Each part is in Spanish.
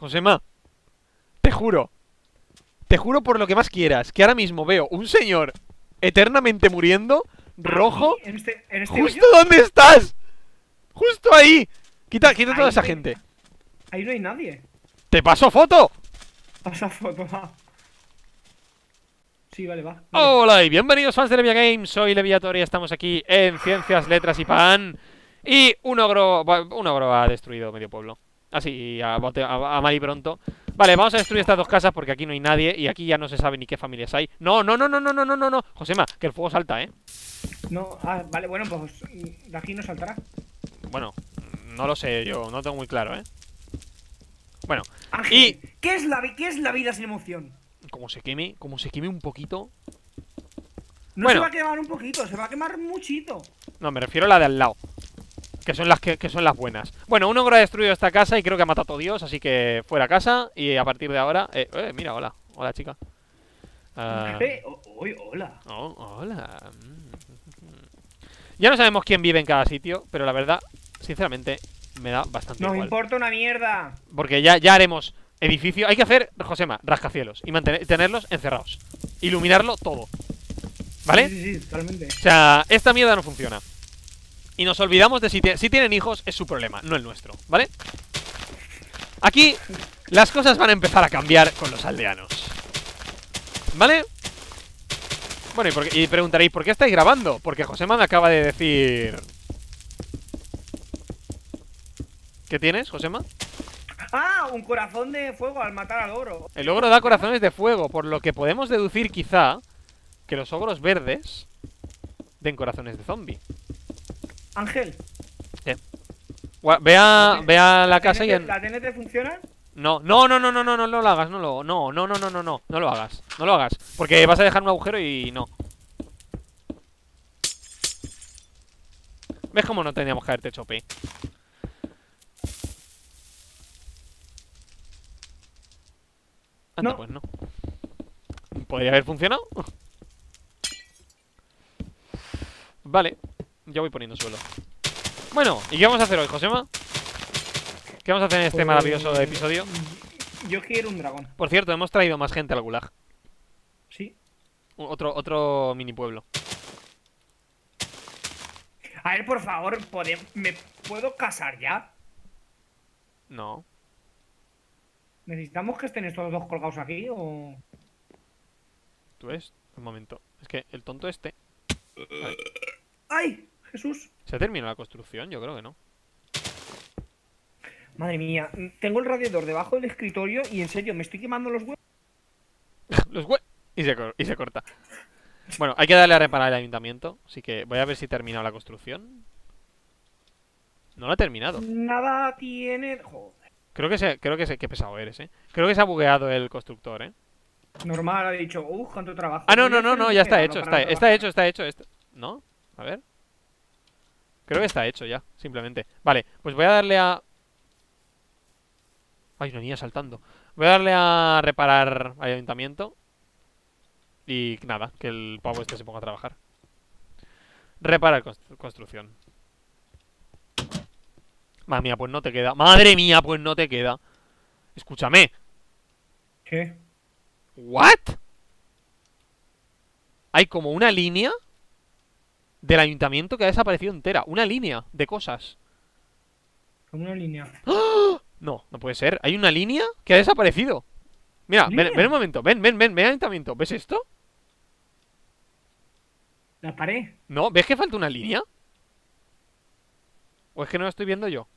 Josema, te juro, te juro por lo que más quieras, que ahora mismo veo un señor eternamente muriendo, rojo, En este, en este justo hoyo, donde estás. Justo ahí. Quita, quita toda Ahí esa no hay- gente. ahí no hay nadie. Te paso foto. Pasa foto, va. Sí, vale, va. vale. Hola y bienvenidos fans de Levia Games, soy Leviator y estamos aquí en Ciencias, Letras y Pan Y un ogro, un ogro ha destruido medio pueblo Así, a, bote- a, a mal y pronto Vale, vamos a destruir estas dos casas porque aquí no hay nadie Y aquí ya no se sabe ni qué familias hay No, no, no, no, no, no, no, no, no Josema, que el fuego salta, ¿eh? No, ah, vale, bueno, pues mm, de aquí no saltará. Bueno, no lo sé yo, no tengo muy claro, ¿eh? Bueno, Ángel, Y- ¿qué es, la, vi- ¿qué es la vida sin emoción? como se queme, como se queme un poquito No Bueno. se va a quemar un poquito, se va a quemar muchito. No, me refiero a la de al lado. Que son las que, que son las buenas. Bueno, un ogro ha destruido esta casa y creo que ha matado a todo Dios, así que fuera casa. Y a partir de ahora. Eh, eh, mira, hola. Hola, chica. Oy, hola. oh, hola. Ya no sabemos quién vive en cada sitio, pero la verdad, sinceramente, me da bastante Nos igual. importa una mierda. Porque ya, ya haremos edificio. Hay que hacer, Josema, rascacielos y mantener, tenerlos encerrados. Iluminarlo todo. ¿Vale? Sí, sí, sí, totalmente. O sea, esta mierda no funciona. Y nos olvidamos de si, si tienen hijos, es su problema, no el nuestro, ¿vale? Aquí las cosas van a empezar a cambiar con los aldeanos. ¿Vale? Bueno, y, por y preguntaréis, ¿por qué estáis grabando? Porque Josema me acaba de decir... ¿Qué tienes, Josema? Ah, un corazón de fuego al matar al oro. El ogro da corazones de fuego, por lo que podemos deducir quizá que los ogros verdes den corazones de zombie. Ángel, Gua- Ve a, ve a la casa y ¿TNT en... ¿la TNT funciona? No, no, no, no, no, no, no lo hagas, no lo, no, no, no, no, no, no, no lo hagas, no lo hagas, porque vas a dejar un agujero y no. ¿Ves cómo no teníamos que haberte hecho P? Anda, No. pues no. ¿Podría haber funcionado? Vale, ya voy poniendo suelo. Bueno, ¿y qué vamos a hacer hoy, Josema? ¿Qué vamos a hacer en este Pues- maravilloso episodio? Yo quiero un dragón. Por cierto, hemos traído más gente al gulag. Sí. Otro, otro mini pueblo. A ver, por favor, ¿pode- ¿me puedo casar ya? No. ¿Necesitamos que estén estos dos colgados aquí o...? ¿Tú ves? Un momento. Es que el tonto este. ¡Ay! Jesús. ¿Se ha terminado la construcción? Yo creo que no. Madre mía, tengo el radiador debajo del escritorio y en serio, me estoy quemando los huevos. Los hue... Y se, y se corta. Bueno, hay que darle a reparar el ayuntamiento. Así que voy a ver si he terminado la construcción. No lo ha terminado. Nada tiene... Joder. Creo que se, creo que se, qué pesado eres, eh. Creo que se ha bugueado el constructor, eh. Normal, ha dicho, uff, cuánto trabajo. Ah, no, no, no, no, ya está hecho, está, está hecho, está hecho. está- ¿No? A ver. Creo que está hecho ya, simplemente. Vale, pues voy a darle a... Hay una niña saltando. Voy a darle a reparar ayuntamiento. Y nada, que el pavo este se ponga a trabajar. Reparar constru- construcción. Madre mía, pues no te queda. Madre mía, pues no te queda. Escúchame. ¿Qué? ¿What? Hay como una línea del ayuntamiento que ha desaparecido entera. Una línea de cosas. Como una línea. No, no puede ser. Hay una línea que ha desaparecido. Mira, ven, ven un momento. Ven, ven, ven, ven al ayuntamiento. ¿Ves esto? La pared. ¿No? ¿Ves que falta una línea? ¿O es que no la estoy viendo yo?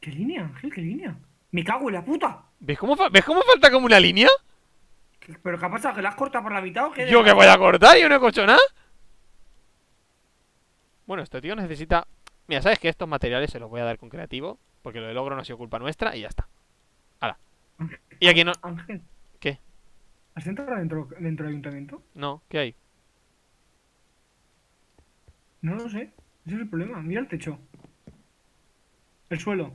¿Qué línea, Ángel? ¿Qué línea? Me cago en la puta. ¿Ves cómo, fa- ¿Ves cómo falta como una línea? ¿Qué- ¿Pero qué ha pasado? ¿Que la has cortado por la mitad o qué? Yo que voy a cortar, yo no he cocho nada. Bueno, este tío necesita... Mira, ¿sabes que Estos materiales se los voy a dar con creativo. Porque lo del logro no ha sido culpa nuestra y ya está. Hala. Y aquí no... Ángel. ¿Qué? ¿Has entrado dentro, dentro del ayuntamiento? No, ¿qué hay? No lo sé. Ese es el problema. Mira el techo. El suelo.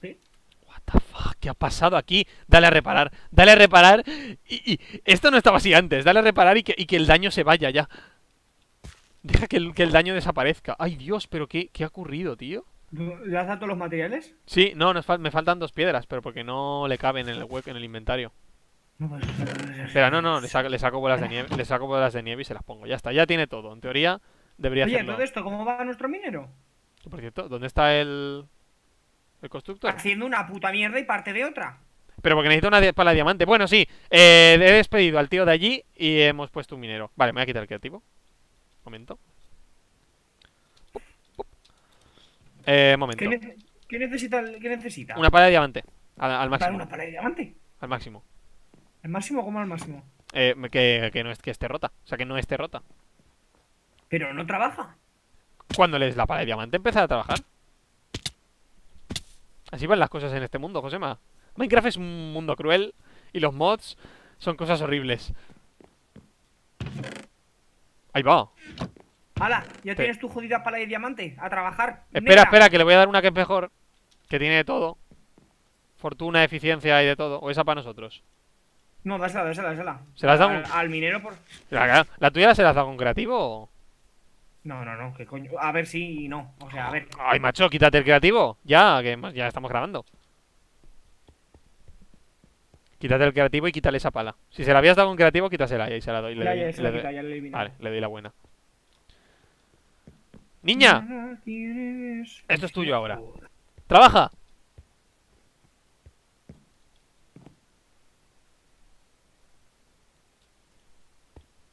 ¿Sí? What the fuck, ¿qué ha pasado aquí? Dale a reparar, dale a reparar. Y, y esto no estaba así antes. Dale a reparar y que, y que el daño se vaya ya. Deja que el, que el daño desaparezca. Ay, Dios, pero ¿qué, qué ha ocurrido, tío? ¿Le has dado todos los materiales? Sí, no, nos fal- me faltan dos piedras, pero porque no le caben en el hueco, en el inventario. Ser. Espera, no, no, le saco, le saco bolas de nieve, le saco bolas de nieve y se las pongo. Ya está, ya tiene todo. En teoría, debería Oye, hacerlo. todo esto, ¿cómo va nuestro minero? Por cierto, ¿dónde está el. El constructor? Haciendo una puta mierda y parte de otra. Pero porque necesito una pala de diamante. Bueno, sí, eh, he despedido al tío de allí y hemos puesto un minero. Vale, me voy a quitar el creativo. Momento. Eh, momento. ¿Qué, ne- qué necesita? ¿Qué necesita? Una pala de diamante. Al, al máximo. una pala de diamante. Al máximo. ¿El máximo cómo al máximo? Eh, que, que no es que esté rota. O sea, que no esté rota. Pero no trabaja. Cuando le des la pala de diamante, empezar a trabajar. Así van las cosas en este mundo, Josema. Minecraft es un mundo cruel y los mods son cosas horribles. Ahí va. ¡Hala! ¿Ya Te- tienes tu jodida pala de diamante? A trabajar. Espera, Negra. espera, que le voy a dar una que es mejor. Que tiene de todo. Fortuna, eficiencia y de todo. O esa para nosotros. No, dásela, dásela, dásela. ¿Se la has dado? Al, al minero por. La, la tuya se la has dado con creativo o.? No, no, no, que coño. A ver si no. O sea, a ver. Ay, macho, quítate el creativo. Ya, que ya estamos grabando. Quítate el creativo y quítale esa pala. Si se la habías dado con creativo, quítasela y ahí se la doy. Le Ya, doy- ya, se le la doy- quita, ya le. Vale, le doy la buena. ¡Niña! Esto es tuyo ahora. ¡Trabaja!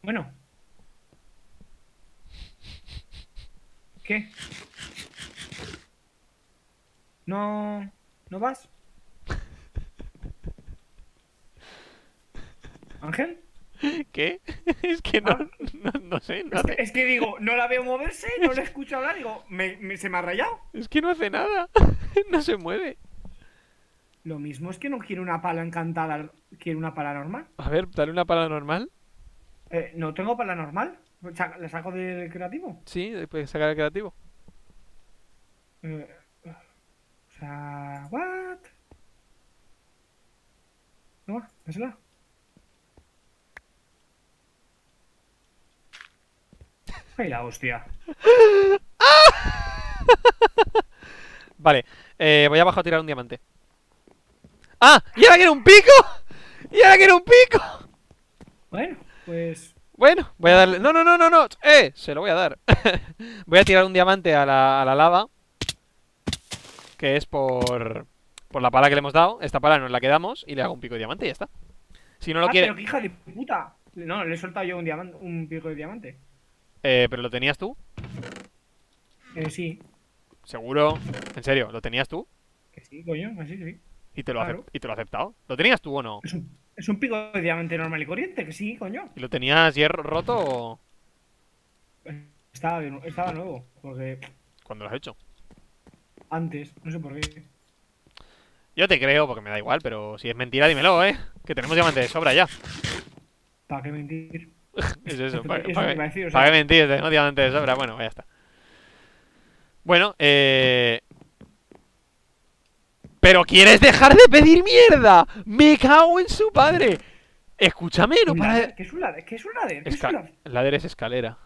Bueno. ¿Qué? ¿No... ¿No vas? ¿Ángel? ¿Qué? es que no, Ah. no, no sé. No Es que, hace, es que digo, no la veo moverse, no la escucho hablar, digo, me, me- se me ha rayado. es que no hace nada. no se mueve. Lo mismo es que no quiere una pala encantada, quiere una pala normal. A ver, dale una pala normal. Eh, ¿No tengo pala normal? ¿La saco del creativo? Sí, puedes sacar el creativo. Eh, o sea, ¿what? No, dásela. Ay, la hostia. Vale, eh, voy abajo a tirar un diamante. ¡Ah! ¡Y ahora quiero un pico! ¡Y ahora quiero un pico! Bueno, pues. Bueno, voy a darle... No, no, no, no, no. ¡Eh! Se lo voy a dar. voy a tirar un diamante a la, a la lava. Que es por... Por la pala que le hemos dado. Esta pala nos la quedamos y le hago un pico de diamante y ya está. Si no lo ah, quiere... pero que hija de puta. No, le he soltado yo un diamante, un pico de diamante. Eh, pero lo tenías tú. Eh, sí, Seguro. En serio, ¿lo tenías tú? que sí, coño, así que sí. Y te lo, Claro. y te lo ha aceptado. ¿Lo tenías tú o no? Es un, es un pico de diamante normal y corriente, que sí, coño. ¿Y lo tenías hierro roto o Estaba, estaba nuevo, porque cuando lo has hecho? antes, no sé por qué. Yo te creo porque me da igual, pero si es mentira, dímelo, ¿eh? Que tenemos diamante de sobra ya. ¿Para qué mentir? Es eso, Eso ¿para te iba a decir, o sea- qué mentir? Tenemos diamante de sobra. Bueno, ya está. Bueno, eh... ¿Pero quieres dejar de pedir mierda? ¡Me cago en su padre! Escúchame, no. ¿Qué es un ladder? ¿Qué es un ladder? ¿Qué es Esca- un ladder? Ladder es escalera.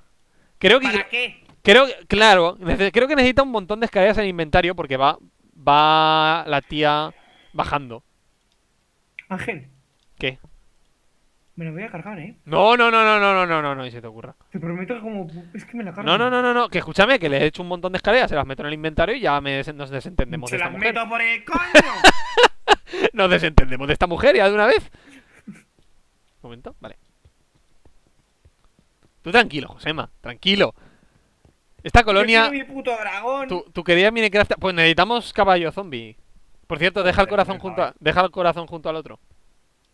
Creo que... ¿Para qué? Creo, claro, creo que necesita un montón de escaleras en el inventario porque va, va la tía bajando. Ángel, ¿Qué? Me lo voy a cargar, ¿eh? No, no, no, no, no, no, no, no, no, ni se te ocurra. Te prometo que como... Es que me la cargo. No, no, no, no, no, que escúchame, que le he hecho un montón de escaleras, se las meto en el inventario y ya me des- nos desentendemos Se de esta las mujer. meto por el coño. Nos desentendemos de esta mujer ya de una vez. Un momento, vale. Tú tranquilo, Josema, tranquilo. Esta colonia, Yo mi puto dragón. tu, tu querida Minecraft, pues necesitamos caballo zombie. Por cierto, deja el corazón junto a, deja el corazón junto al otro.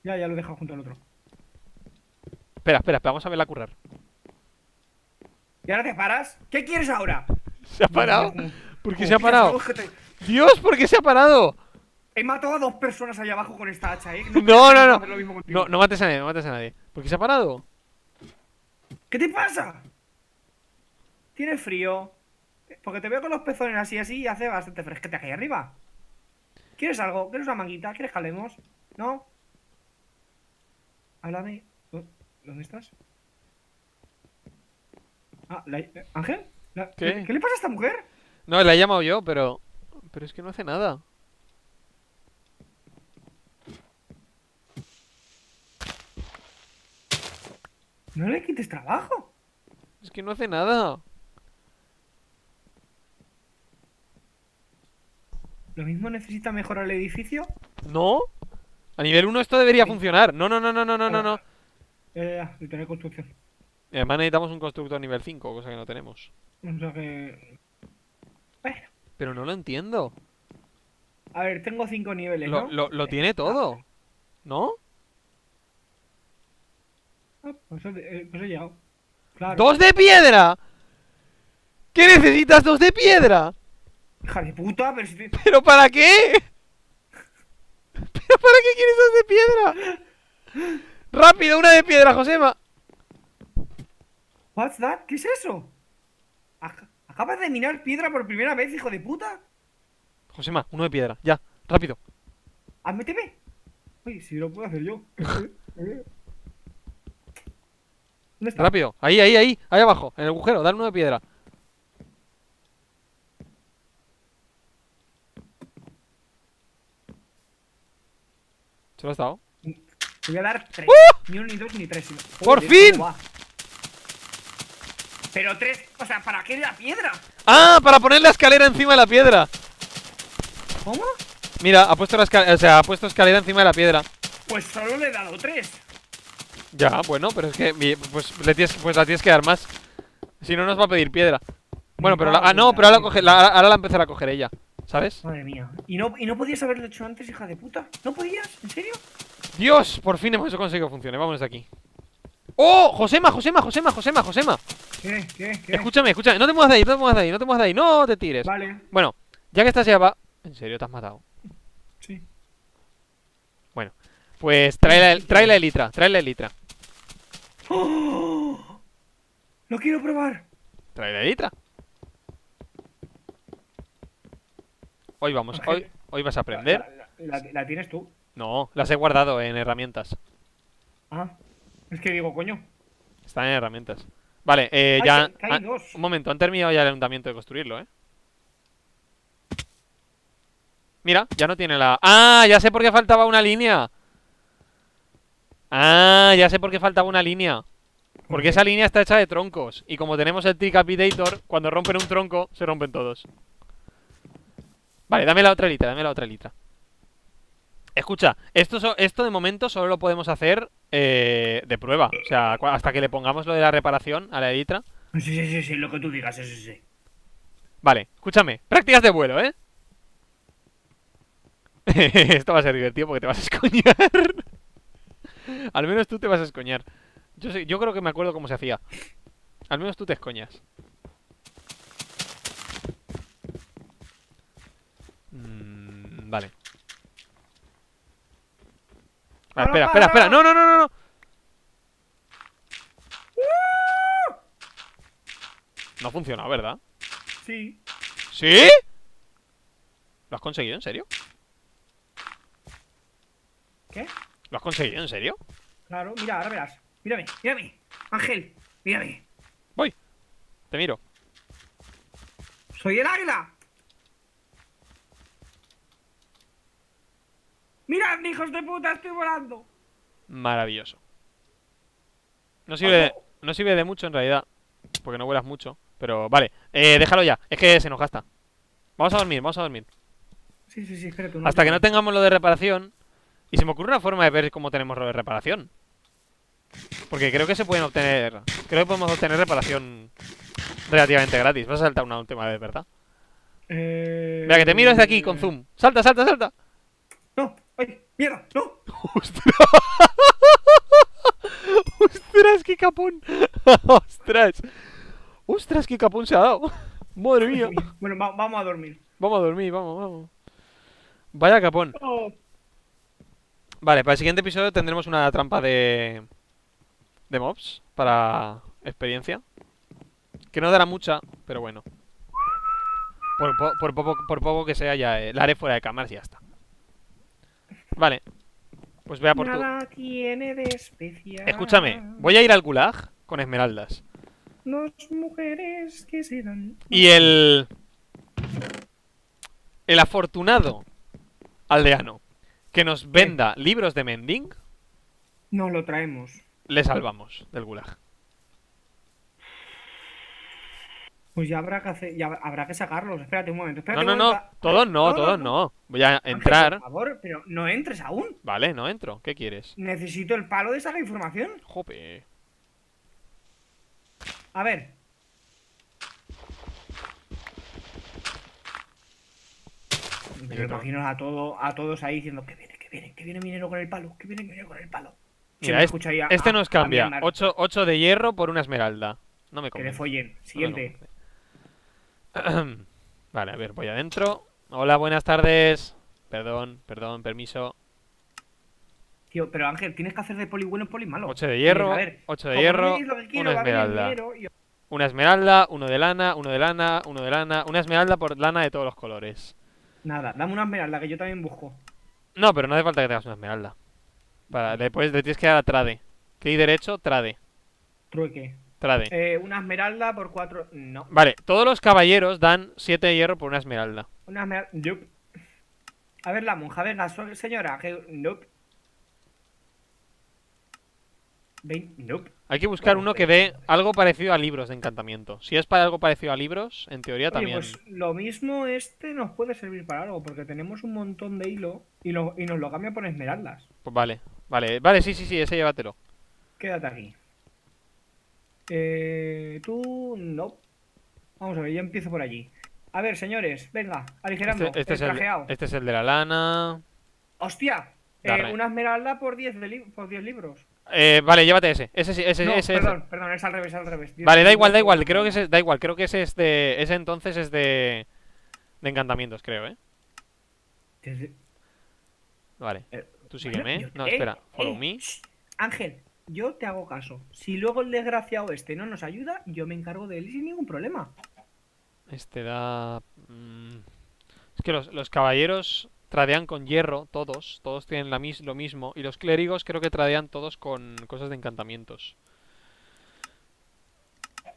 Ya, ya lo he dejado junto al otro. Espera, espera, espera, vamos a verla currar. ¿Y ahora te paras? ¿Qué quieres ahora? ¿Se ha parado? ¿Por qué se ha parado? Dios, ¿por qué se ha parado? He matado a dos personas allá abajo con esta hacha, ¿eh? No, no, no. lo. No, no mates a nadie, no mates a nadie. ¿Por qué se ha parado? ¿Qué te pasa? ¿Tienes frío? Porque te veo con los pezones así, así y hace bastante fresquete aquí arriba. ¿Quieres algo? ¿Quieres una manguita? ¿Quieres que hablemos? ¿No? Háblame. ¿Dó- ¿Dónde estás? Ah, la- ¿Ángel? La- ¿Qué? ¿Qué le pasa a esta mujer? No, la he llamado yo, pero... Pero es que no hace nada. No le quites trabajo. Es que no hace nada. Lo mismo necesita mejorar el edificio. ¿No? A nivel 1 esto debería funcionar. No, no, no, no, no, no, no, no. Eh, de tener construcción. Y además necesitamos un constructor nivel 5, cosa que no tenemos. O sea que. Bueno. Pero no lo entiendo. A ver, tengo cinco niveles, Lo, ¿no? lo, lo tiene todo. ¿No? Ah, pues, he- eh, pues he llegado. Claro. ¡Dos de piedra! ¿Qué necesitas dos de piedra? Hija de puta, pero si te... ¿Pero para qué? ¿Pero para qué quieres dos de piedra? ¡Rápido, una de piedra, Josema! What's that? ¿Qué es eso? Ac- Acabas de minar piedra por primera vez, hijo de puta. Josema, uno de piedra, ya, rápido. Admíteme. Uy, si lo puedo hacer yo. ¿Dónde está? Rápido, ahí, ahí, ahí, ahí abajo, en el agujero, dale uno de piedra. ¿Se lo has dado? Te voy a dar tres. Ni uno, ni dos, ni tres. ¡Uh! ¡Por Joder, fin! Pero tres, o sea, ¿para qué la piedra? ¡Ah! Para poner la escalera encima de la piedra. ¿Cómo? Mira, ha puesto la escalera, o sea, ha puesto escalera encima de la piedra. Pues solo le he dado tres. Ya, bueno, pero es que pues, le tienes, pues la tienes que dar más. Si no, nos va a pedir piedra. Bueno, pero la, ah, no, pero ahora, la coge, la- ahora la empezará a coger ella. ¿Sabes? Madre mía. ¿Y no, ¿Y no podías haberlo hecho antes, hija de puta? ¿No podías? ¿En serio? Dios, por fin hemos conseguido que funcione. Vámonos de aquí. ¡Oh! Josema, Josema, Josema, Josema, Josema. ¿Qué? ¿Qué? ¿Qué? Escúchame, escúchame. No te muevas de ahí, no te muevas de ahí, no te muevas de ahí. No te tires. Vale, Bueno, ya que estás ya va... ¿En serio te has matado? sí. Pues trae la, trae la elitra, trae la elitra. ¡Oh! ¡Lo quiero probar! Trae la elitra. Hoy vamos, hoy, hoy vas a aprender. La, la- la- la tienes tú. No, las he guardado en herramientas. Ah. Es que digo, coño. Están en herramientas. Vale, eh, Ay, ya... que- que hay ah, dos. un momento, han terminado ya el ayuntamiento de construirlo, ¿eh? Mira, ya no tiene la... ¡Ah! Ya sé por qué faltaba una línea. Ah, ya sé por qué faltaba una línea. Porque esa línea está hecha de troncos. Y como tenemos el Tricapitator, cuando rompen un tronco, se rompen todos. Vale, dame la otra litra, dame la otra litra. Escucha, esto, de momento solo lo podemos hacer eh, de prueba. O sea, hasta que le pongamos lo de la reparación a la litra. Sí, sí, sí, sí, lo que tú digas, sí, sí, sí. Vale, escúchame. Prácticas de vuelo, ¿eh? Esto va a ser divertido porque te vas a escoñar. Al menos tú te vas a escoñar. Yo, sé- yo creo que me acuerdo cómo se hacía. Al menos tú te escoñas. Mm, vale. Ah, espera, espera, espera. No, no, no, no, no. No ha funcionado, ¿verdad? Sí. ¿Sí? ¿Lo has conseguido, en serio? ¿Qué? ¿Lo has conseguido, en serio? Claro, mira, ahora verás. Mírame, mírame. Ángel, mírame. Voy. Te miro. ¡Soy el águila! ¡Mirad, hijos de puta! ¡Estoy volando! Maravilloso. No sirve, de, no sirve de mucho en realidad. Porque no vuelas mucho. Pero vale. Eh, déjalo ya. Es que se nos gasta. Vamos a dormir, vamos a dormir. Sí, sí, sí, espérate. Hasta que no tengamos lo de reparación. Y se me ocurre una forma de ver cómo tenemos lo de reparación. Porque creo que se pueden obtener. Creo que podemos obtener reparación relativamente gratis. Vas a saltar una última vez, ¿verdad? Eh... Mira, que te miro desde aquí con zoom. Salta, salta, salta. ¡Ay! ¡Mierda! ¡No! ¡Ostras! ¡Ostras, qué capón! ¡Ostras! ¡Ostras, qué capón se ha dado! ¡Madre mía! Bueno, va- vamos a dormir. Vamos a dormir, vamos, vamos. Vaya capón. Oh, Vale, para el siguiente episodio tendremos una trampa de... De mobs para experiencia. Que no dará mucha, pero bueno. Por, po- por poco, por poco que sea ya, eh, la haré fuera de cámaras y ya está. Vale. Pues vea por tu... Nada tiene de especial. Escúchame, voy a ir al gulag con esmeraldas. Dos mujeres que se dan. Y el... El afortunado aldeano que nos venda libros de mending, No lo traemos. le salvamos del gulag. Pues ya habrá que hacer, ya habrá que sacarlos. Espérate un momento. Espérate No, no, no, todos no, todos no. Voy a entrar. Por favor, pero no entres aún. Vale, no entro. ¿Qué quieres? Necesito el palo de esa información. Jope. A ver. Me lo no. imagino a, todo, a todos ahí diciendo que viene, que viene, que viene minero con el palo, que viene minero con el palo. Mira, me es- escucha ahí a- este nos cambia. andar. 8, de hierro por una esmeralda. No me Que le convence. follen. Siguiente. convence. Vale, a ver, voy adentro. Hola, buenas tardes. Perdón, perdón, permiso. Tío, pero Ángel, tienes que hacer de poli bueno en poli malo. 8 de hierro, A ver, 8 de hierro, quiero, una esmeralda. y- Una esmeralda, uno de lana, uno de lana, uno de lana. Una esmeralda por lana de todos los colores. Nada, dame una esmeralda que yo también busco. No, pero no hace falta que tengas una esmeralda. Para, después le tienes que dar a trade. Clic derecho, trade. Trueque. Trade. Eh, una esmeralda por cuatro. No. Vale, todos los caballeros dan 7 de hierro por una esmeralda. Una esmeralda. Nope. A ver, la monja, venga, so- señora. Que... Nope. Vein- Nope. Hay que buscar uno que dé algo parecido a libros de encantamiento. Si es para algo parecido a libros, en teoría Oye, también. pues lo mismo este nos puede servir para algo, porque tenemos un montón de hilo y, lo- y nos lo cambia por esmeraldas. Pues vale, vale, vale, sí, sí, sí, ese llévatelo. Quédate aquí. Eh, tú, no. Vamos a ver, yo empiezo por allí. A ver, señores, venga, aligerando. Este, este el es el, trajeado. este es el de la lana. ¡Hostia! Eh, una esmeralda por 10 de li- por 10 libros. Eh, vale, llévate ese. Ese, sí, ese, no, ese, ese. perdón, perdón, es al revés, al revés. 10 Vale, da igual, da igual. Creo que ese, da igual. Creo que ese es de. Ese entonces es de. De encantamientos, creo, ¿eh? Vale. eh, Tú sígueme. No, eh, espera. Follow me. Ángel, yo te hago caso. Si luego el desgraciado este no nos ayuda, yo me encargo de él sin ningún problema. Este da. mm, Es que los, los caballeros tradean con hierro, todos. Todos tienen la mis- lo mismo. Y los clérigos creo que tradean todos con cosas de encantamientos.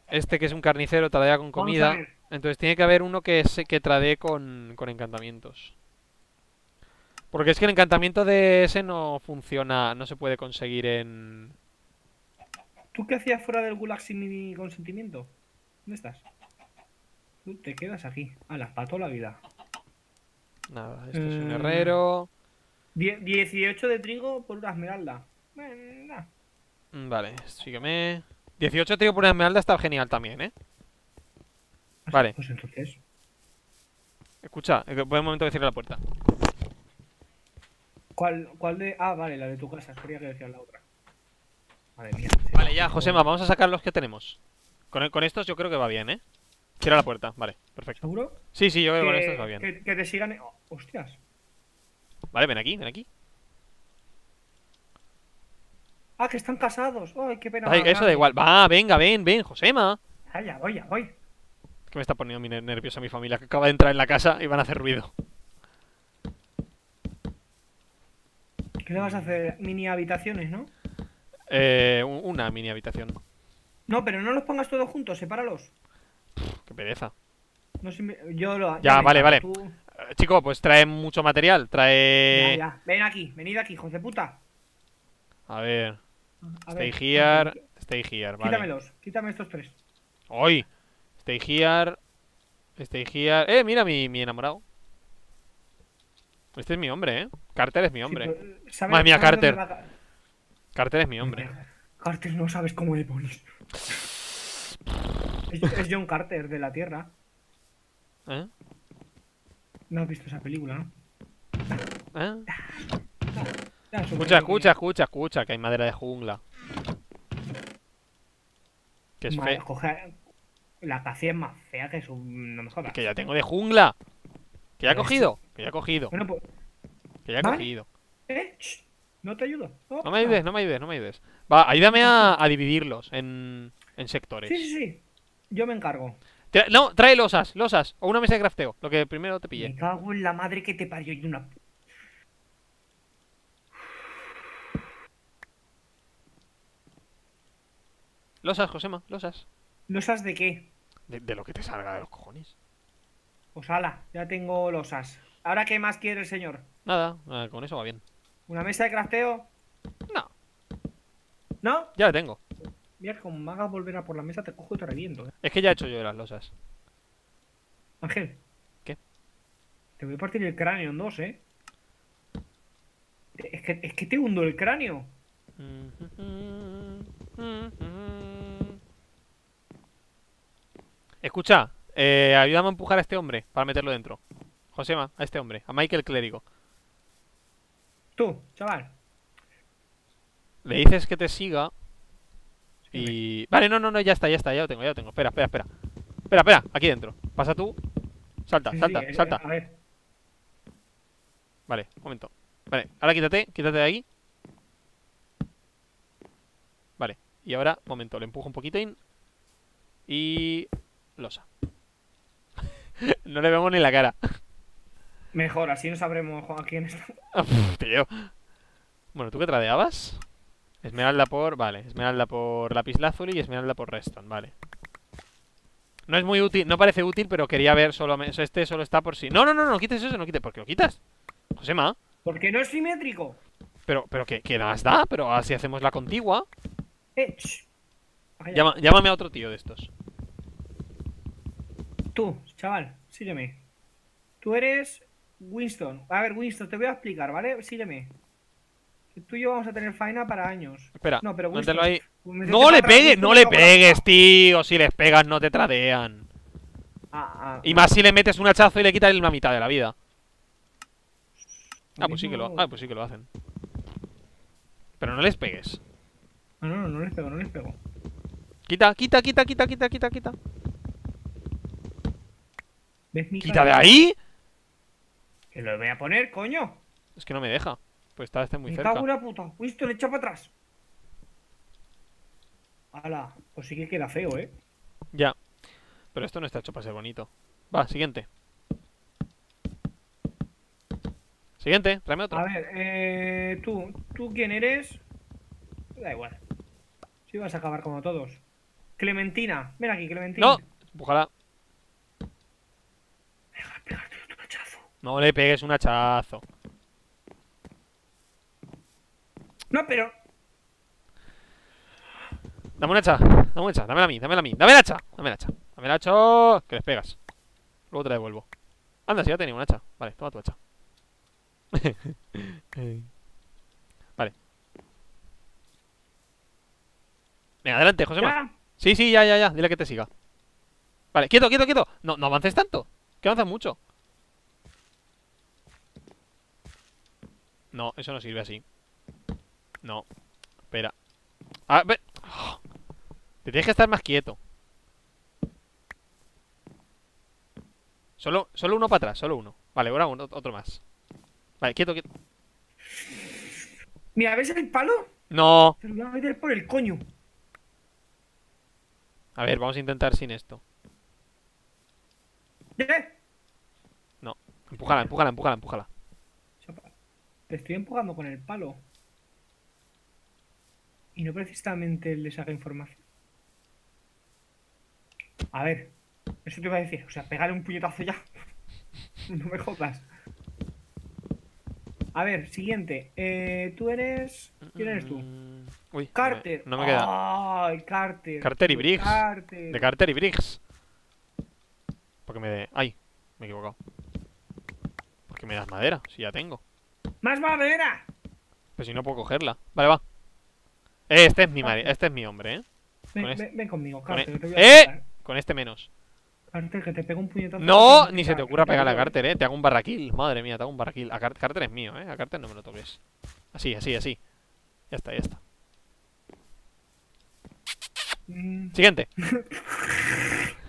Este que es un carnicero tradea con comida. Entonces tiene que haber uno que, se, que tradee con, con encantamientos. Porque es que el encantamiento de ese no funciona, no se puede conseguir en... ¿Tú qué hacías fuera del gulag sin mi consentimiento? ¿Dónde estás? Tú te quedas aquí. A las para toda la vida. Nada, este es un Eh, herrero. Die- 18 de trigo por una esmeralda. Nah. Mm, Vale, sígueme. 18 trigo por una esmeralda está genial también, ¿eh? Vale. Pues entonces. Escucha, eh, voy un momento de cierre la puerta. ¿Cuál, ¿Cuál de.? Ah, vale, la de tu casa. Quería que decías la otra. Madre mía. Vale, ya, Josema, vamos a sacar los que tenemos. Con, con estos yo creo que va bien, ¿eh? Cierra la puerta, vale, perfecto. ¿Seguro? Sí, sí, yo creo que con estos va bien. que, que te sigan. oh, hostias. Vale, ven aquí, ven aquí. Ah, que están casados. Ay, qué pena. Ay, eso da igual. Va, venga, ven, ven, Josema. Ah, ya voy, ya voy. Que me está poniendo nerviosa mi familia, que acaba de entrar en la casa y van a hacer ruido. ¿Qué le vas a hacer? Mini habitaciones, ¿no? Eh, un- una mini habitación. No, pero no los pongas todos juntos, sepáralos. Qué pereza. No yo lo. Ya, me vale, vale. tú- Eh, chico, pues trae mucho material. Trae... Ya, ya. Ven aquí, venid aquí, hijos de puta. A ver. A Stay ver, here. Stay here, vale. Quítamelos, quítame estos tres. ¡Hoy! Stay here. Stay here. Eh, mira mi, mi enamorado. Este es mi hombre, ¿eh? Carter es mi hombre. Sí, pero, ¿sabes- Madre mía, Carter. Carter es mi hombre. Carter, no sabes cómo le pones. Es, es John Carter de la Tierra. ¿Eh? No has visto esa película, ¿no? ¿Eh? Escucha, escucha, escucha, escucha, que hay madera de jungla. Que es Madre, fe... coge- La cacía es más fea que su. No me jodas. Que ya tengo de jungla. Que ya he Pero cogido. Que ya he cogido. Bueno, pues. Que ya he ¿vale? cogido. ¿Eh? No te ayudo. Oh, No me ayudes, no me ayudes, no me ayudes. Va, ayúdame a, a dividirlos en, en sectores. Sí, sí, sí. Yo me encargo. Tra- No, trae losas, losas. O una mesa de crafteo. Lo que primero te Me pille. cago en la madre que te parió y una. Losas, Josema, losas. ¿Losas de qué? De, de lo que te salga de los cojones. Pues ala, ya tengo losas. ¿Ahora qué más quiere el señor? Nada, con eso va bien. ¿Una mesa de crafteo? No, ¿No? ya la tengo. Mira, me hagas volver a por la mesa, te cojo y te reviento. ¿eh? Es que ya he hecho yo las losas. Ángel. ¿Qué? Te voy a partir el cráneo en dos, ¿eh? Es que, es que te hundo el cráneo. Escucha, eh, ayúdame a empujar a este hombre para meterlo dentro. Josema, a este hombre, a Michael Clérigo. Tú, chaval. Le dices que te siga y... Vale, no, no, no, ya está, ya está, ya lo tengo, ya lo tengo. Espera, espera, espera. Espera, espera, aquí dentro. Pasa tú. Salta, Sí, sí, salta, eh, salta. A ver. Vale, un momento. Vale, ahora quítate, quítate de ahí. Vale, y ahora, momento, le empujo un poquitín. Y... Losa. no le vemos ni la cara. Mejor, así no sabremos a quién está. Ah, tío. Bueno, ¿tú qué tradeabas? Esmeralda por... Vale, esmeralda por lapislázuli y esmeralda por redstone, vale. No es muy útil, no parece útil, pero quería ver solo... Este solo está por si... No, no, no, no, quites eso, no quites. ¿Por qué lo quitas? Josema, Porque no es simétrico. pero, pero ¿qué, qué más da? Pero así hacemos la contigua. Eh. Llama- llámame a otro tío de estos. Tú, chaval, sígueme. Tú eres Winston. A ver, Winston, te voy a explicar, ¿vale? Sígueme. Tú y yo vamos a tener faena para años. Espera, No, pero Winston. ahí. métete No le pegues, no le pegues, tío. Si les pegas no te tradean. Ah, ah, Y más si le metes un hachazo y le quitas la mitad de la vida. Ah, pues sí que lo, ah, pues sí que lo hacen. Pero no les pegues. No, no, no, no les pego, no les pego. Quita, quita, quita, quita, quita, quita, quita. ¿Ves mi ¡Quita de ahí! Que lo voy a poner, coño. Es que no me deja. Pues está este muy Me cerca. cago la puta. Winston, echa para atrás. Hala, pues sí que queda feo, ¿eh? Ya. Pero esto no está hecho para ser bonito. Va, siguiente. Siguiente, tráeme otro. A ver, eh, tú, ¿tú quién eres? Da igual. Si vas a acabar como todos. Clementina, ven aquí, Clementina. No, empújala. Deja de pegarte otro hachazo. No le pegues un hachazo. No, pero. Dame un hacha, dame un hacha, dámela a mí, dámela a mí, dame el hacha, dame el hacha, dame el hacha, que les pegas. Luego te la devuelvo. Anda, si ya tenía un hacha. Vale, toma tu hacha. vale. Venga, adelante, José. Sí, sí, ya, ya, ya, dile que te siga. Vale, quieto, quieto, quieto. No, no avances tanto. Que avanzas mucho. No, eso no sirve así. No. Espera. A ver. Te tienes que estar más quieto. Solo, solo uno para atrás, solo uno. Vale, ahora uno, otro más. Vale, quieto, quieto. Mira, ¿ves el palo? No. Te lo voy a meter por el coño. A ver, vamos a intentar sin esto. ¿Eh? Empújala, empújala, empújala, empújala. Te estoy empujando con el palo. Y no precisamente le saca información. A ver, eso te iba a decir. O sea, pegarle un puñetazo ya. no me jodas. A ver, siguiente. Eh, tú eres. ¿Quién eres tú? Mm, Uy, no me- Carter. No me queda. Ay, Carter. Carter y Briggs. Carter. De Carter y Briggs. Porque me de... Ay, me he equivocado. Porque me das madera, si ya tengo. ¡Más madera! Pues si no puedo cogerla. Vale, va. Eh, Este es mi mari- este es mi hombre, ¿eh? Ven, Con este- ven- ven conmigo, con Carter. e- que te voy a ¡Eh! Con este menos. Carter, que te pega un puñetazo. No, ni se te ocurra pegarle a pego. Carter, ¿eh? Te hago un barraquil. Madre mía, te hago un barraquil. A Car- Carter es mío, ¿eh? A Carter no me lo toques. Así, así, así. Ya está, ya está. Mm. Siguiente.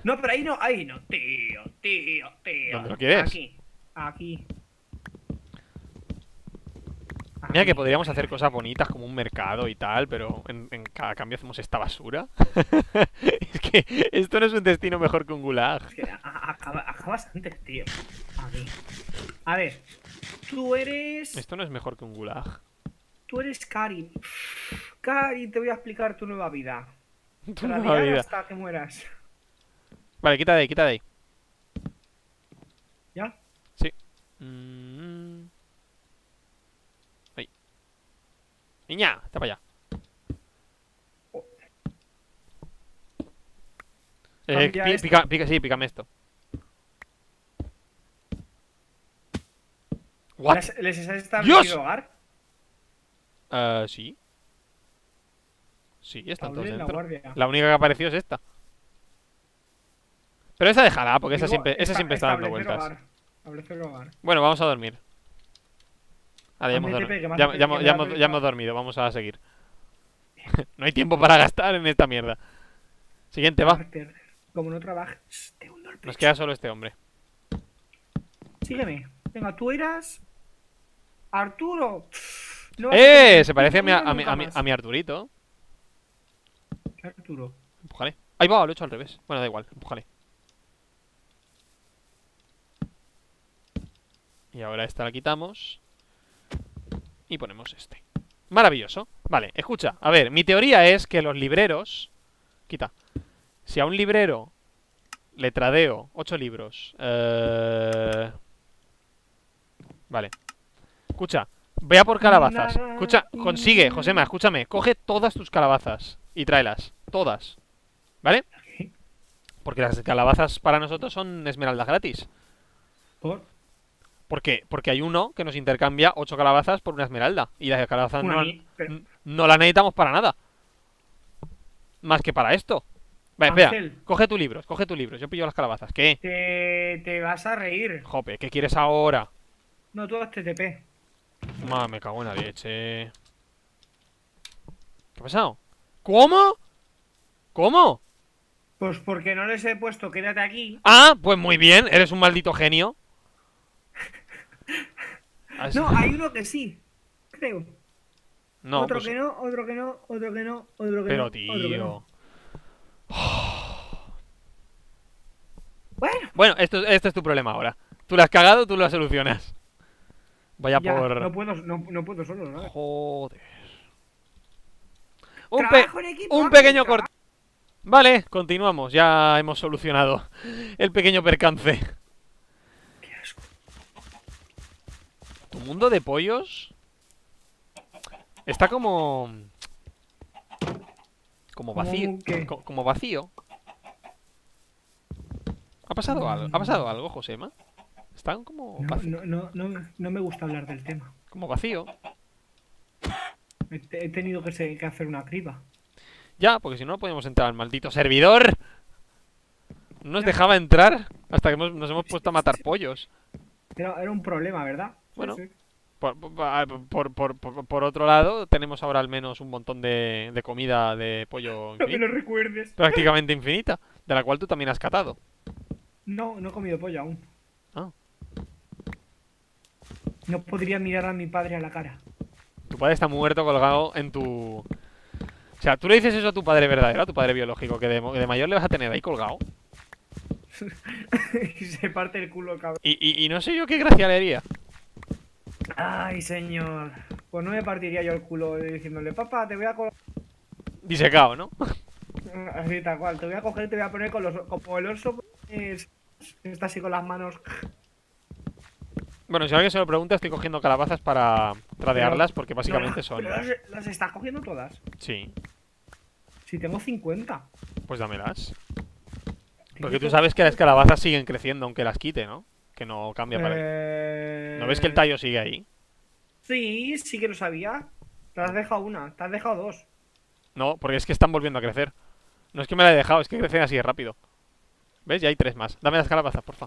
No, pero ahí no, ahí no, tío, tío, tío. ¿Dónde lo quieres? Aquí, aquí. Mira que podríamos hacer cosas bonitas como un mercado y tal, pero en, en cada cambio hacemos esta basura. es que esto no es un destino mejor que un gulag. Es que a- a- acaba- acabas antes, tío. Aquí. A ver, tú eres. Esto no es mejor que un gulag. Tú eres Cari. Cari, te voy a explicar tu nueva vida. La Radiar vida. hasta que mueras. Vale, quita de ahí, quita de ahí. ¿Ya? Mm. Ahí. Niña, está para allá. Eh, Cambia pi- esto. pica, pica, sí, pícame esto. What? ¿Les, les has establecido hogar? Eh, sí. Sí, están todos la dentro. La única que ha aparecido es esta. Pero esa déjala, porque esa siempre, esa siempre está dando vueltas. hogar. Establecer hogar. Bueno, vamos a dormir. Ya hemos, ya- ya ya dormido, vamos a seguir. no hay tiempo para gastar en esta mierda. Siguiente, va. Como no trabajes, te hundo el Nos queda solo este hombre. Sígueme. Venga, tú eras. Arturo. No vas a ¡Eh! Se parece a mi, a mi, a mi- más. a mi Arturito. ¿Qué Arturo. Empújale. Ahí va, lo he hecho al revés. Bueno, da igual, empújale. Y ahora esta la quitamos. Y ponemos este. Maravilloso. Vale, escucha. A ver, mi teoría es que los libreros... Quita. Si a un librero le tradeo 8 libros... eh, Vale. Escucha. Ve a por calabazas. Escucha, consigue, Josema, escúchame. Coge todas tus calabazas y tráelas. Todas. ¿Vale? Porque las calabazas para nosotros son esmeraldas gratis. Por ¿Por qué? Porque hay uno que nos intercambia ocho calabazas por una esmeralda. Y las calabazas no, no las necesitamos para nada. Más que para esto. Vale, espera. Coge tu libro, coge tu libro. Yo pillo las calabazas. ¿Qué? Te, te vas a reír. Jope, ¿qué quieres ahora? No, tú hazte TP. Ma, me cago en la leche. ¿Qué ha pasado? ¿Cómo? ¿Cómo? Pues porque no les he puesto quédate aquí. Ah, pues muy bien, eres un maldito genio. No, hay uno que sí. Creo. No, otro pues- que no, otro que no, otro que no, otro que pero no. otro que tío. no. Bueno, Bueno, esto, este es tu problema ahora. Tú lo has cagado, tú lo solucionas. Vaya ya, por. no puedo, no, no puedo solo, ¿no? Joder. Un, pe- Trabajo en equipo, un pequeño corte. Vale, continuamos. Ya hemos solucionado el pequeño percance. Qué asco. Tu mundo de pollos está como. Como ¿Cómo vacío. qué? co- Como vacío. ¿Ha pasado algo? ¿Ha pasado algo, Josema? Están como, No, no, no, no, no me gusta hablar del tema. como vacío. He, tenido que, hacer una criba. Ya, porque si no, no podíamos entrar al maldito servidor. No nos dejaba entrar hasta que nos hemos puesto a matar pollos. Era, era un problema, ¿verdad? Bueno. sí. Por, por, por- por- por- por otro lado, tenemos ahora al menos un montón de, de comida de pollo No me lo recuerdes. prácticamente infinita, de la cual tú también has catado. No, no he comido pollo aún. Ah. No podría mirar a mi padre a la cara. Tu padre está muerto colgado en tu... O sea, tú le dices eso a tu padre verdadero, a tu padre biológico, que de, de mayor le vas a tener ahí colgado. y se parte el culo, cabrón. Y, y- y no sé yo qué gracia le haría. Ay, señor. Pues no me partiría yo el culo diciéndole, papá, te voy a coger. Disecado, ¿no? Así tal cual, te voy a coger y te voy a poner con los. Como el oso es- está así con las manos. Bueno, si alguien se lo pregunta, estoy cogiendo calabazas para tradearlas porque básicamente No, son... las, las estás cogiendo todas. Sí, Si tengo 50. pues dámelas. Porque tú sabes que las calabazas siguen creciendo aunque las quite, ¿no? Que no cambia para... Eh, ¿No ves que el tallo sigue ahí? Sí, sí que lo sabía. Te has dejado una, te has dejado dos. No, porque es que están volviendo a crecer. No es que me la he dejado, es que crecen así de rápido. ¿Ves? Ya hay tres más. Dame las calabazas, porfa.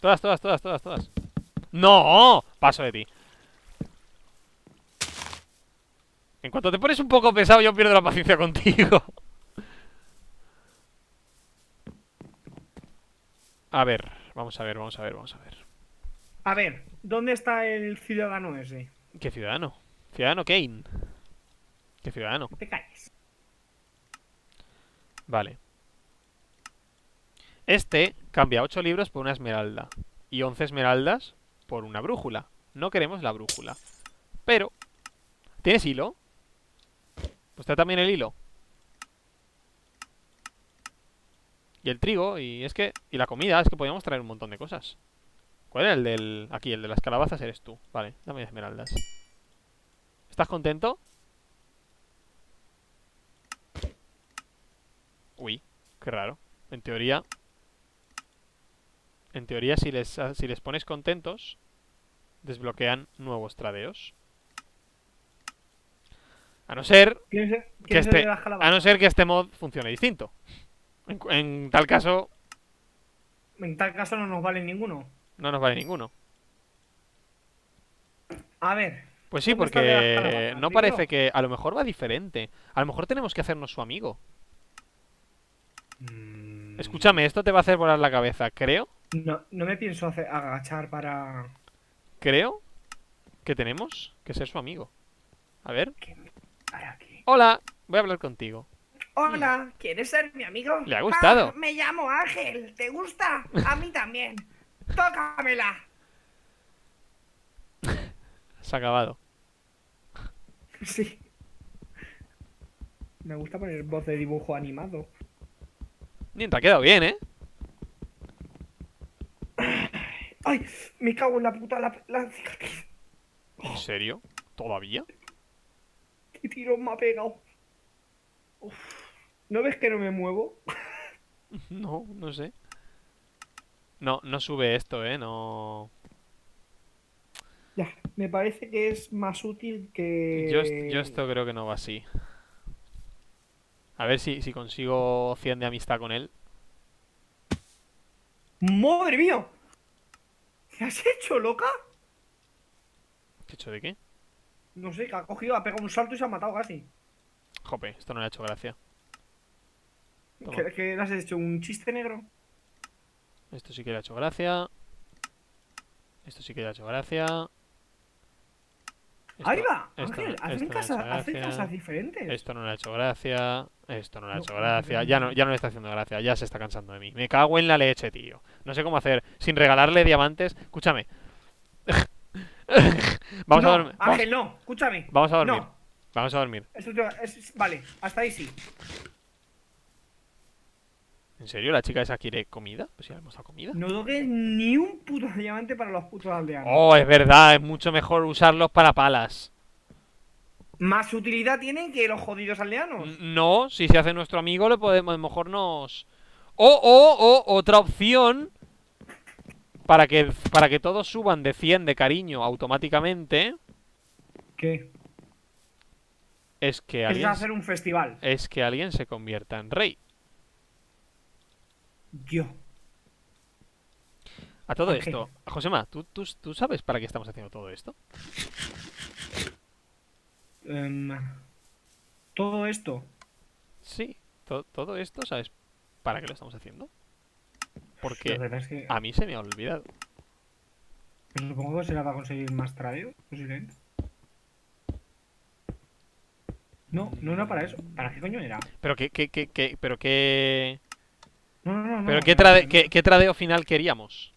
Todas, todas, todas, todas, todas. ¡No! Paso de ti. En cuanto te pones un poco pesado, yo pierdo la paciencia contigo. A ver, vamos a ver, vamos a ver, vamos a ver. A ver, ¿dónde está el ciudadano ese? ¿Qué ciudadano? Ciudadano Kane. ¿Qué ciudadano? Te calles. Vale. Este cambia 8 libros por una esmeralda. Y 11 esmeraldas por una brújula. No queremos la brújula. Pero... ¿Tienes hilo? Pues está también el hilo. Y el trigo, y es que... Y la comida, es que podíamos traer un montón de cosas. ¿Cuál era el del...? Aquí, el de las calabazas eres tú. Vale, dame esmeraldas. ¿Estás contento? Uy, qué raro. En teoría... En teoría, si les, si les pones contentos, desbloquean nuevos tradeos. A no ser ¿Quién es el- quién que este, a no ser que este mod funcione distinto. En, tal caso, En tal caso no nos vale ninguno. no nos vale ninguno. A ver. Pues sí, ¿Dónde está el de las porque no parece que... A lo mejor va diferente. A lo mejor tenemos que hacernos su amigo. Mm, Escúchame, esto te va a hacer volar la cabeza. Creo, No, no me pienso hacer- agachar para. creo que tenemos que ser su amigo. A ver. para aquí. Hola, voy a hablar contigo. Hola, ¿quieres ser mi amigo? Le ha gustado. Ah, me llamo Ángel, ¿te gusta? A mí también. Tócamela. Se ha acabado. Sí. Me gusta poner voz de dibujo animado. Ni te ha quedado bien, ¿eh? ¡Ay! Me cago en la puta la. ¿En serio? ¿Todavía? ¿Qué tiro me ha pegado? Uf. ¿No ves que no me muevo? No, no sé. No, no sube esto, ¿eh? No... Ya, me parece que es más útil que. Yo, yo esto creo que no va así. A ver si, si consigo 100 de amistad con él. ¡Madre mía! ¿Qué has hecho, loca? ¿Qué hecho de qué? No sé, que ha cogido, ha pegado un salto y se ha matado casi. Jope, esto no le ha hecho gracia. ¿Qué, qué le has hecho? ¿Un chiste negro? Esto sí que le ha hecho gracia. Esto sí que le ha hecho gracia. Esto- ¡Ahí va! esto Ángel, hacen, esto no le ha casa- hecho hacen gracia. casas diferentes. Esto no le ha hecho gracia. Esto no le ha No, hecho gracia. Ya no, ya no le está haciendo gracia. Ya se está cansando de mí. Me cago en la leche, tío. No sé cómo hacer. Sin regalarle diamantes. Escúchame. vamos no, a dormir. Vamos, Ángel, no, escúchame. vamos a dormir. No, Vamos a dormir. te es- vale, hasta ahí sí. ¿En serio? ¿La chica esa quiere comida? Pues ya hemos dado comida. No toques ni un puto diamante para los putos aldeanos. Oh, es verdad. Es mucho mejor usarlos para palas. Más utilidad tienen que los jodidos aldeanos. No, si se hace nuestro amigo, le podemos, a lo mejor nos. O, o, o, otra opción. Para que, para que todos suban de 100 de cariño automáticamente. ¿Qué? Es que Es alguien, hacer un festival. es que alguien se convierta en rey. Yo. A todo esto, Josema, ¿tú, tú, tú sabes para qué estamos haciendo todo esto? Em, todo esto. Sí, to- todo esto, ¿sabes para qué lo estamos haciendo? Porque es que a mí se me ha olvidado. supongo que será para conseguir más tradeo, posiblemente. No, no era para eso. ¿Para qué coño era? Pero qué, qué, qué, qué- pero qué, No, no, no. no, pero qué, trade- qué- qué tradeo final queríamos.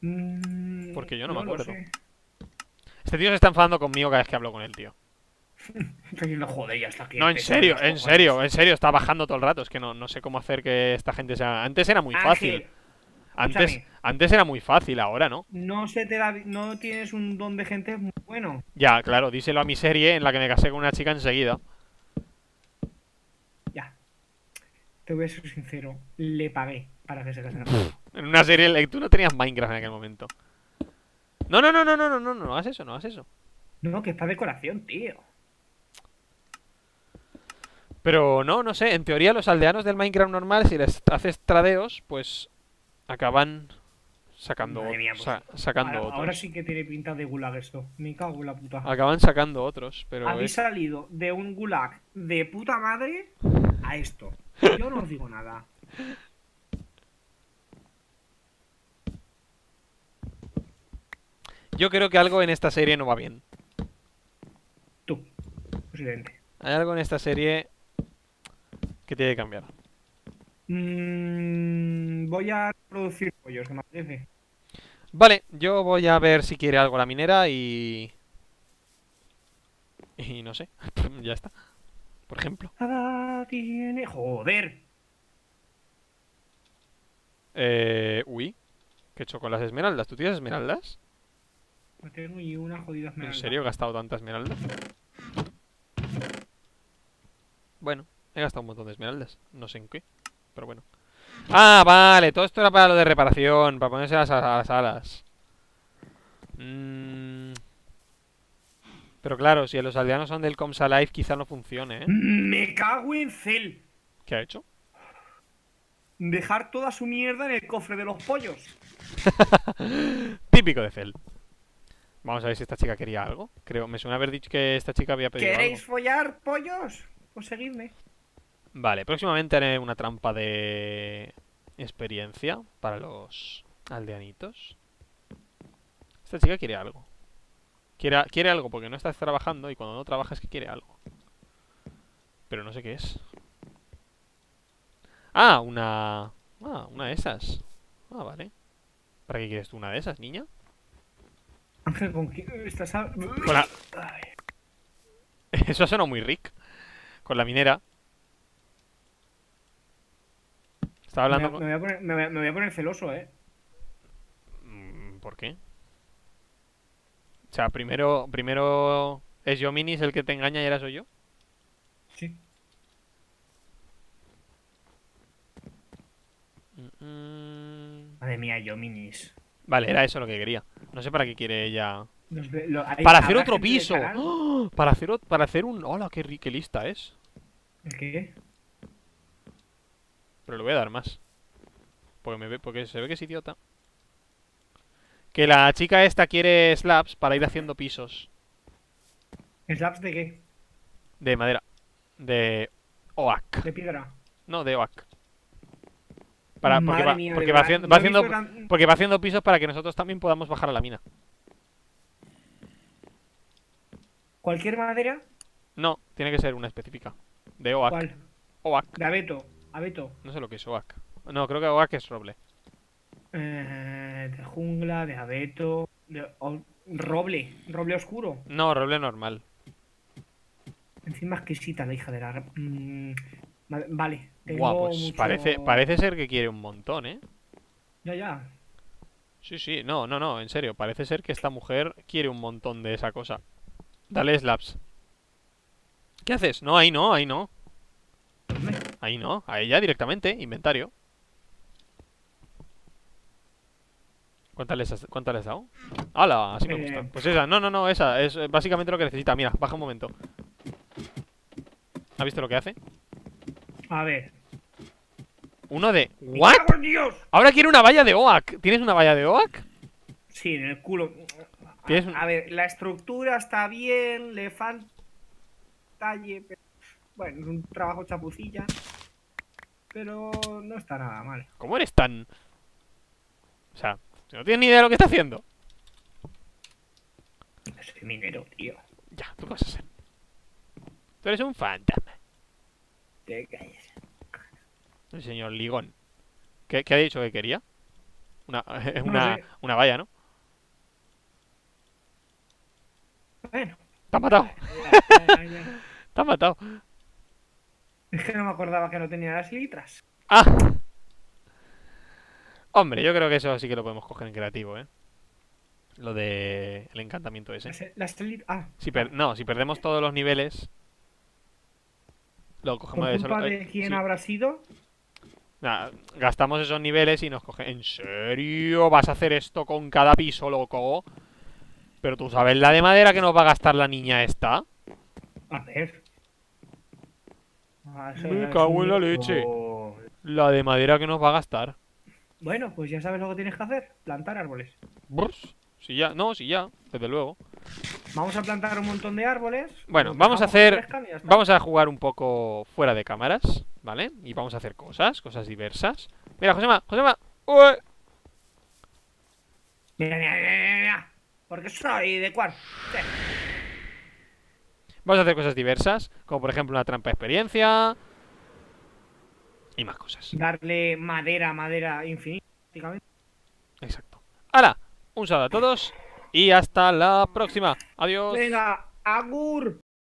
Mm, Porque yo no me acuerdo. Este tío se está enfadando conmigo cada vez que hablo con él, tío. Diciendo, joder, ya está aquí. No, en serio, en serio, en serio, está bajando todo el rato. Es que no, no sé cómo hacer que esta gente sea. Antes era muy fácil. Antes, escúchame. antes era muy fácil, ahora no. no se te da, no tienes un don de gente muy bueno. Ya, claro, díselo a mi serie en la que me casé con una chica enseguida. Ya. Te voy a ser sincero, le pagué para que se casara. En una serie tú no tenías Minecraft en aquel momento. No, no, no, no, no, no, no, no, no hagas eso, no hagas eso. No, que es para decoración, tío. Pero no, no sé, en teoría los aldeanos del Minecraft normal, si les haces tradeos, pues acaban sacando, mía, pues, sa- sacando Ahora, otros. ahora sí que tiene pinta de gulag esto. Me cago en la puta. Acaban sacando otros, pero Habéis es- salido de un gulag de puta madre a esto. Yo no os digo nada. yo creo que algo en esta serie no va bien. Tú, posiblemente. Hay algo en esta serie que tiene que cambiar. Mm, voy a producir pollos, que me apetece. Vale, yo voy a ver si quiere algo la minera y... Y no sé, ya está. Por ejemplo. Nada tiene. Joder. Eh, uy. ¿Qué he hecho con las esmeraldas? ¿Tú tienes esmeraldas? No tengo ni una jodida ¿En esmeralda. serio he gastado tanta esmeralda? Bueno, he gastado un montón de esmeraldas. No sé en qué, pero bueno. Ah, vale, todo esto era para lo de reparación, para ponerse las, las alas. Mm. Pero claro, si los aldeanos son del Coms Alive, quizá no funcione, ¿eh? Me cago en Cel. ¿Qué ha hecho? Dejar toda su mierda en el cofre de los pollos. Típico de Cell. Vamos a ver si esta chica quería algo. Creo, me suena haber dicho que esta chica había pedido ¿Queréis algo. follar, pollos? Pues seguidme. Vale, próximamente haré una trampa de experiencia para los aldeanitos. Esta chica quiere algo. Quiere, quiere algo porque no estás trabajando y cuando no trabajas que quiere algo. Pero no sé qué es. Ah, una... Ah, una de esas. Ah, vale. ¿Para qué quieres tú una de esas, niña? Ángel, ¿con quién estás? a- Con la... Eso ha sonado muy ric. Con la minera. Estaba hablando me voy a poner, me voy a- me voy a poner celoso, eh. Mm, ¿Por qué? O sea, primero, primero es yo Minis el que te engaña y ahora soy yo. Sí. Madre mía, yo minis. Vale, era eso lo que quería. No sé para qué quiere ella. Lo- hay- Para hacer otro piso. ¡Oh! Para hacer para hacer un. Hola, qué, qué lista es. ¿El qué? Pero le voy a dar más. Porque me ve, porque se ve que es idiota. Que la chica esta quiere slabs para ir haciendo pisos ¿Slaps de qué? de madera. De oak. De piedra. No, de oak. Para, porque va, mía, porque de va verdad, haciendo, no va he haciendo, visto tan- porque va haciendo pisos para que nosotros también podamos bajar a la mina. ¿Cualquier madera? No, tiene que ser una específica. De oak. ¿Cuál? Oak. De abeto. Abeto. No sé lo que es oak. No, creo que oak es roble. Eh, de jungla, de abeto. De o- roble. Roble oscuro. No, roble normal. Encima exquisita la hija de la. Mm, va- vale. Tengo Guau, pues mucho- parece, parece ser que quiere un montón, ¿eh? Ya, ya. Sí, sí, no, no, no, en serio. Parece ser que esta mujer quiere un montón de esa cosa. Dale slaps. ¿Qué haces? No, ahí no, ahí no. Ahí no, a ella directamente, inventario. ¿Cuántas les has, cuántas le has dado? ¡Hala! Así me Eh, gusta. Pues esa, no, no, no, esa. Es eh, básicamente lo que necesita. Mira, baja un momento. ¿Has visto lo que hace? A ver. Uno de... ¡Me ¿What? en Dios! Ahora quiere una valla de OAK. ¿Tienes una valla de OAK? Sí, en el culo. A ver, la estructura está bien, le falta talle, pero... Bueno, es un trabajo chapucilla. Pero no está nada mal. ¿Cómo eres tan...? O sea, si no tienes ni idea de lo que está haciendo. No soy minero, tío. Ya, tú qué vas a ser. Tú eres un fantasma. Te calles. El señor Ligón. ¿Qué, qué ha dicho que quería? Una, una, sé. una valla, ¿no? Bueno. Te matado. ya, ya, ya. Te matado. Es que no me acordaba que no tenía las litras. ¡Ah! Hombre, yo creo que eso sí que lo podemos coger en creativo, ¿eh? Lo de... El encantamiento ese. Lit- Ah, Si per- No, si perdemos todos los niveles... Lo cogemos por de de quién sí. habrá sido. Nah, gastamos esos niveles y nos coge. ¿En serio? ¿Vas a hacer esto con cada piso, loco? Pero tú sabes la de madera que nos va a gastar la niña esta. A ver. Ah, Me cago en la leche. La de madera que nos va a gastar. Bueno, pues ya sabes lo que tienes que hacer. Plantar árboles. Si ya, no, si ya, desde luego. Vamos a plantar un montón de árboles. Bueno, vamos a hacer-. Vamos a jugar un poco fuera de cámaras, ¿vale? Y vamos a hacer cosas, cosas diversas. Mira, Josema, Josema. Mira, mira, mira, mira, mira. Porque soy de cuarto. Vamos a hacer cosas diversas, como por ejemplo una trampa de experiencia. Y más cosas. Darle madera, madera infinita. prácticamente. Exacto. ¡Hala! Un saludo a todos y hasta la próxima. Adiós. Venga, agur.